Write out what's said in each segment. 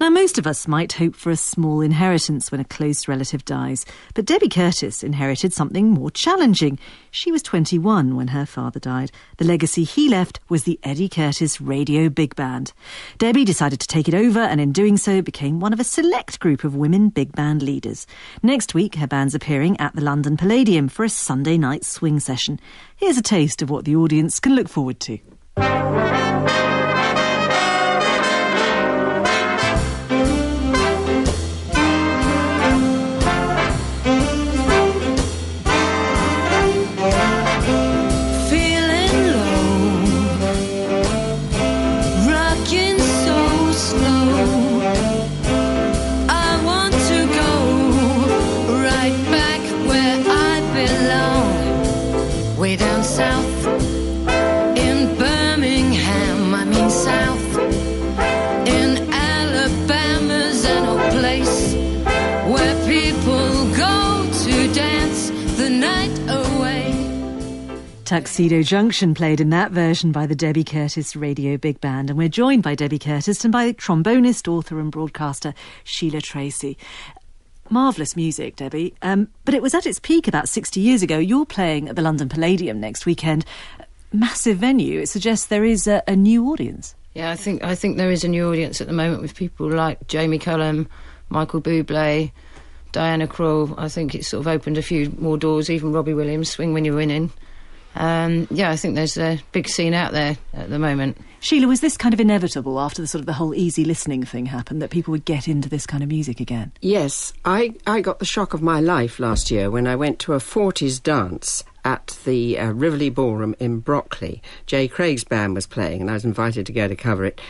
Now, most of us might hope for a small inheritance when a close relative dies, but Debbie Curtis inherited something more challenging. She was 21 when her father died. The legacy he left was the Eddie Curtis Radio Big Band. Debbie decided to take it over and in doing so became one of a select group of women big band leaders. Next week, her band's appearing at the London Palladium for a Sunday night swing session. Here's a taste of what the audience can look forward to. Tuxedo Junction played in that version by the Debbie Curtis Radio Big Band. And we're joined by Debbie Curtis and by trombonist, author, and broadcaster Sheila Tracy. Marvellous music, Debbie. Um, but it was at its peak about 60 years ago. You're playing at the London Palladium next weekend. Massive venue. It suggests there is a, a new audience. Yeah, I think I think there is a new audience at the moment with people like Jamie Cullum, Michael Bublé, Diana Krall. I think it sort of opened a few more doors. Even Robbie Williams, "Swing When You're Winning." Um, yeah, I think there's a big scene out there at the moment. Sheila, was this kind of inevitable after the sort of the whole easy listening thing happened that people would get into this kind of music again? Yes, I, I got the shock of my life last year when I went to a 40s dance at the uh, Rivoli Ballroom in Brockley. Jay Craig's band was playing and I was invited to go to cover it.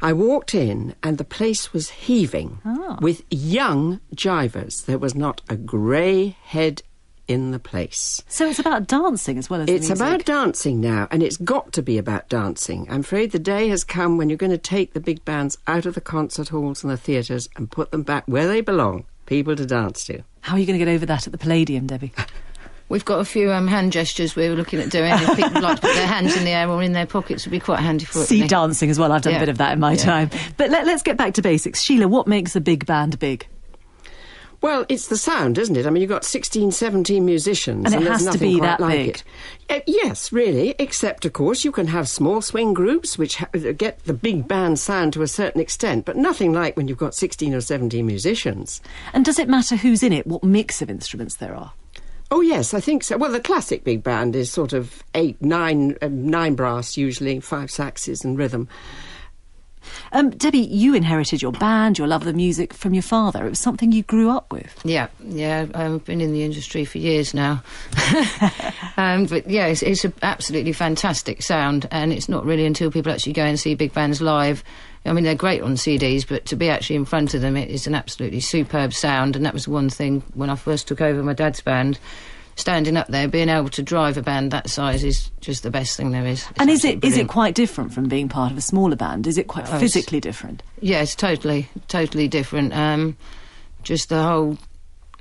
I walked in and the place was heaving oh. with young jivers. There was not a grey head in the place. So it's about dancing as well as It's about dancing now, and it's got to be about dancing. I'm afraid the day has come when you're going to take the big bands out of the concert halls and the theatres and put them back where they belong, people to dance to. How are you going to get over that at the Palladium, Debbie? We've got a few um, hand gestures we were looking at doing. If people like to put their hands in the air or in their pockets, would be quite handy for it. See dancing as well. I've done yeah. a bit of that in my yeah. time. But let, let's get back to basics. Sheila, what makes a big band big? Well, it's the sound, isn't it? I mean, you've got 16, 17 musicians. And, and it has to be that like big. Uh, yes, really. Except, of course, you can have small swing groups which ha- uh, get the big band sound to a certain extent, but nothing like when you've got 16 or 17 musicians. And does it matter who's in it, what mix of instruments there are? Oh yes, I think so. Well, the classic big band is sort of eight, nine, uh, nine brass usually, five saxes and rhythm. Um, Debbie, you inherited your band, your love of the music from your father. It was something you grew up with. Yeah, yeah. I've been in the industry for years now. um, but yeah, it's, it's an absolutely fantastic sound, and it's not really until people actually go and see big bands live. I mean, they're great on CDs, but to be actually in front of them, it is an absolutely superb sound. And that was one thing when I first took over my dad's band standing up there, being able to drive a band that size is just the best thing there is. It's and is it brilliant. is it quite different from being part of a smaller band? Is it quite oh, physically different? Yeah, totally totally different. Um, just the whole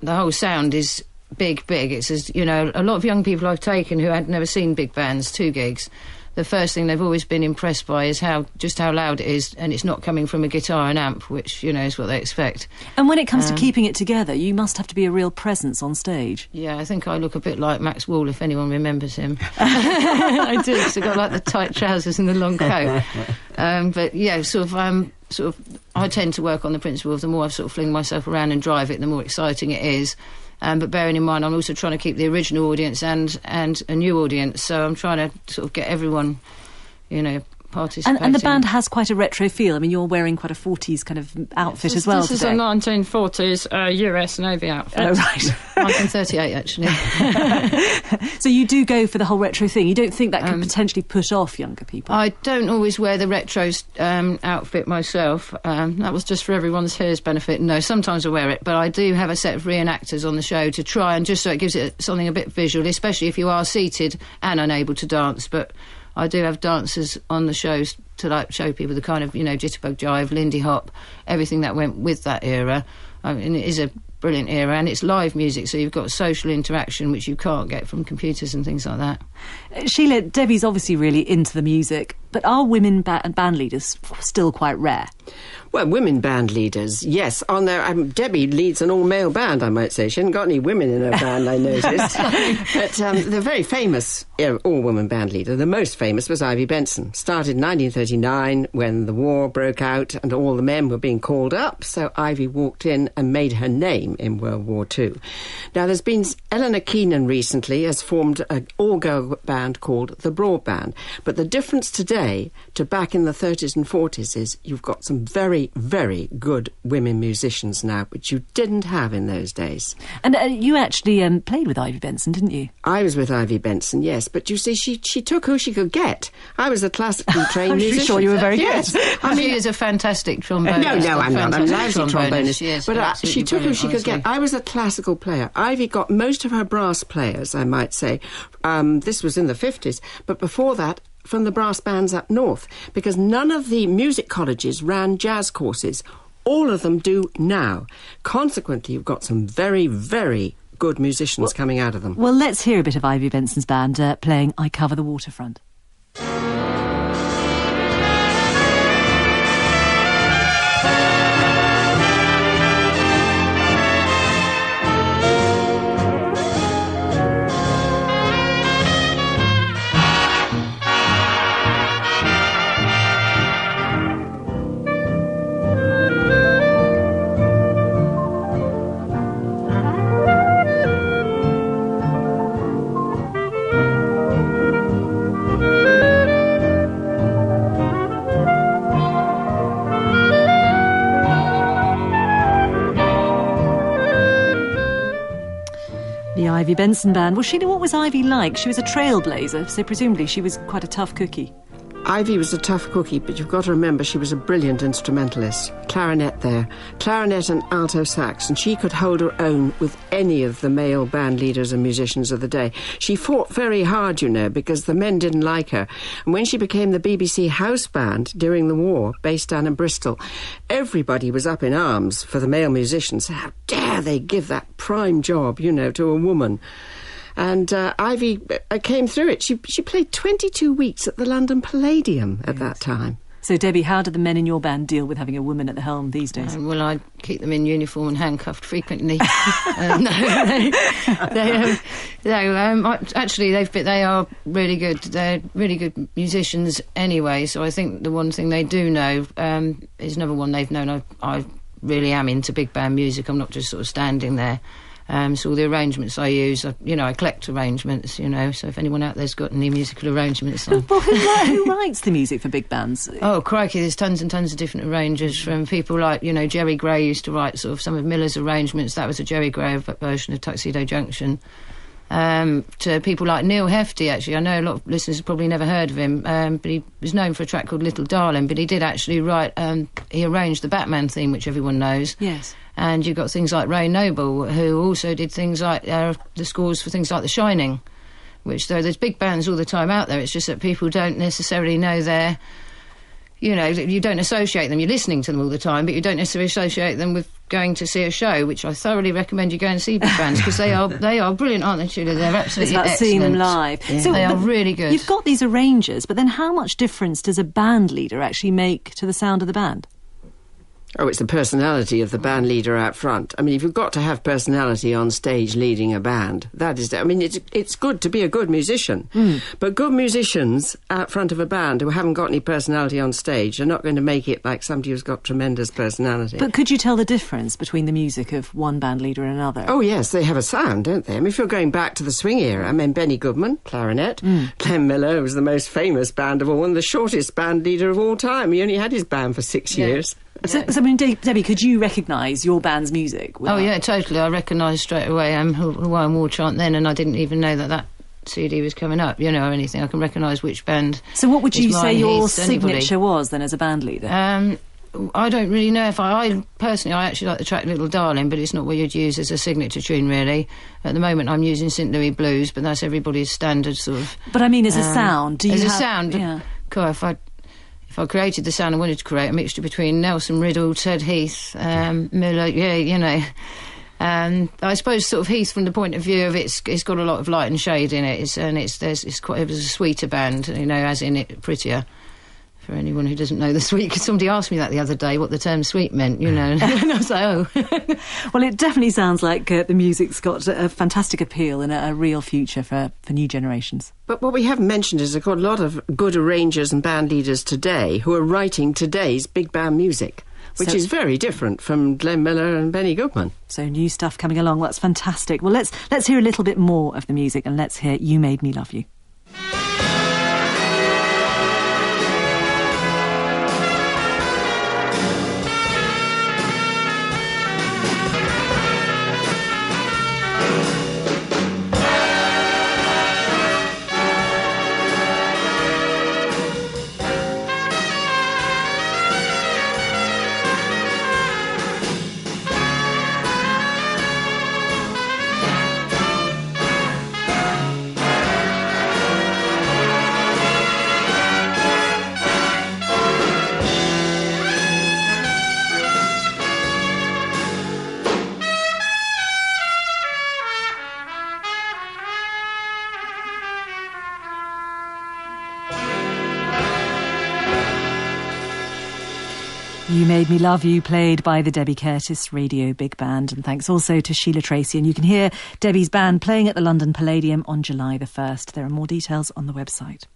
the whole sound is big, big. It's as you know, a lot of young people I've taken who had never seen big bands, two gigs the first thing they've always been impressed by is how just how loud it is, and it's not coming from a guitar and amp, which you know is what they expect. And when it comes um, to keeping it together, you must have to be a real presence on stage. Yeah, I think I look a bit like Max Wall if anyone remembers him. I do because I've got like the tight trousers and the long coat. Um, but yeah, sort of. Um, sort of, I tend to work on the principle of the more I sort of fling myself around and drive it, the more exciting it is. Um, but bearing in mind, I'm also trying to keep the original audience and and a new audience. So I'm trying to sort of get everyone, you know, and, and, the band has quite a retro feel. I mean, you're wearing quite a 40s kind of outfit this, as well. This today. is a 1940s uh, US Navy outfit. Oh, right. 1938, actually. so you do go for the whole retro thing. You don't think that could um, potentially put off younger people? I don't always wear the retro um, outfit myself. Um, that was just for everyone's hair's benefit. No, sometimes I wear it, but I do have a set of reenactors on the show to try and just so it gives it something a bit visual, especially if you are seated and unable to dance. But I do have dancers on the shows to like show people the kind of you know jitterbug jive, Lindy Hop, everything that went with that era. I mean, it is a brilliant era, and it's live music, so you've got social interaction which you can't get from computers and things like that. Sheila, Debbie's obviously really into the music. But are women ba- band leaders still quite rare? Well, women band leaders, yes. On there, um, Debbie leads an all-male band. I might say she hasn't got any women in her band. I noticed, but um, the very famous know, all-woman band leader, the most famous, was Ivy Benson. Started in 1939 when the war broke out and all the men were being called up. So Ivy walked in and made her name in World War II. Now, there's been Eleanor Keenan recently has formed an all-girl band called the Broadband. But the difference today to back in the 30s and 40s is you've got some very very, good women musicians now, which you didn't have in those days. And uh, you actually um, played with Ivy Benson, didn't you? I was with Ivy Benson, yes. But you see, she, she took who she could get. I was a classically trained I'm musician. sure you were very yes. good. I mean, she is a fantastic trombonist. No, no, I'm not. I'm lousy trombonist. She is but uh, she took who she could honestly. get. I was a classical player. Ivy got most of her brass players, I might say. Um, this was in the 50s. But before that, from the brass bands up north, because none of the music colleges ran jazz courses. All of them do now. Consequently, you've got some very, very good musicians coming out of them. Well, let's hear a bit of Ivy Benson's band uh, playing I Cover the Waterfront. Ivy Benson band. Well, Sheila, what was Ivy like? She was a trailblazer, so presumably she was quite a tough cookie. Ivy was a tough cookie, but you've got to remember she was a brilliant instrumentalist. Clarinet there, clarinet and alto sax, and she could hold her own with any of the male band leaders and musicians of the day. She fought very hard, you know, because the men didn't like her. And when she became the BBC house band during the war, based down in Bristol, everybody was up in arms for the male musicians. How dare they give that prime job, you know, to a woman? And uh, Ivy uh, came through it. She she played 22 weeks at the London Palladium at that time. So, Debbie, how do the men in your band deal with having a woman at the helm these days? Um, well, I keep them in uniform and handcuffed frequently. uh, no, they, they, um, no um, I- actually, they've been, they are really good. They're really good musicians anyway. So I think the one thing they do know um, is number one, they've known I, I really am into big band music. I'm not just sort of standing there. Um, so all the arrangements I use, I, you know, I collect arrangements. You know, so if anyone out there's got any musical arrangements, Well, who, who writes the music for big bands? Oh, crikey, there's tons and tons of different arrangers from people like, you know, Jerry Gray used to write sort of some of Miller's arrangements. That was a Jerry Gray version of Tuxedo Junction. Um, to people like Neal Hefti, actually. I know a lot of listeners have probably never heard of him, um, but he was known for a track called Little Darling, but he did actually write, um, he arranged the Batman theme, which everyone knows. Yes. And you've got things like Ray Noble, who also did things like uh, the scores for things like The Shining, which though there's big bands all the time out there, it's just that people don't necessarily know their, you know, you don't associate them. You're listening to them all the time, but you don't necessarily associate them with going to see a show, which I thoroughly recommend you go and see big bands because they are they are brilliant, aren't they, Julia? They're It's absolutely about excellent. seeing them live. so they are really good. You've got these arrangers, but then how much difference does a band leader actually make to the sound of the band? Oh, it's the personality of the band leader out front. I mean, if you've got to have personality on stage leading a band, that is. I mean, it's it's good to be a good musician, hmm. but good musicians out front of a band who haven't got any personality on stage are not going to make it like somebody who's got tremendous personality. But could you tell the difference between the music of one band leader and another? Oh yes, they have a sound, don't they? I mean, if you're going back to the swing era, I mean, Benny Goodman, clarinet, hmm. Glenn Miller was the most famous band of all and the shortest band leader of all time. He only had his band for six Yeah. years. So, so, I mean, De- Debbie, could you recognise your band's music? Oh yeah, totally. I recognised straight away um, Haw- Hawaiian War Chant then, and I didn't even know that that CD was coming up. You know, or anything. I can recognise which band. So, what would you say your his, anybody. signature was then as a band leader? Um, I don't really know if I, I personally I actually like the track Little Darling, but it's not what you'd use as a signature tune really. At the moment, I'm using St Louis Blues, but that's everybody's standard sort of. but I mean, as a um, sound, do you as a sound? Yeah. God, if I if I created the sound I wanted to create, a mixture between Nelson Riddle, Ted Heath, um, Miller, yeah, you know. Um, I suppose sort of Heath from the point of view of it's it's got a lot of light and shade in it, it's, and it's there's it's quite it was a sweeter band, you know, as in it prettier. For anyone who doesn't know the sweet, because somebody asked me that the other day, what the term sweet meant, you know, and I was like, oh. well, it definitely sounds like uh, the music's got a, a fantastic appeal and a, a, real future for, for new generations. But what we haven't mentioned is there's got a lot of good arrangers and band leaders today who are writing today's big band music. Which so, is very different from Glenn Miller and Benny Goodman. So new stuff coming along. That's fantastic. Well, let's let's hear a little bit more of the music, and let's hear "You Made Me Love You." You Made Me Love You, played by the Debbie Curtis Radio Big Band. And thanks also to Sheila Tracy. And you can hear Debbie's band playing at the London Palladium on July the 1st. There are more details on the website.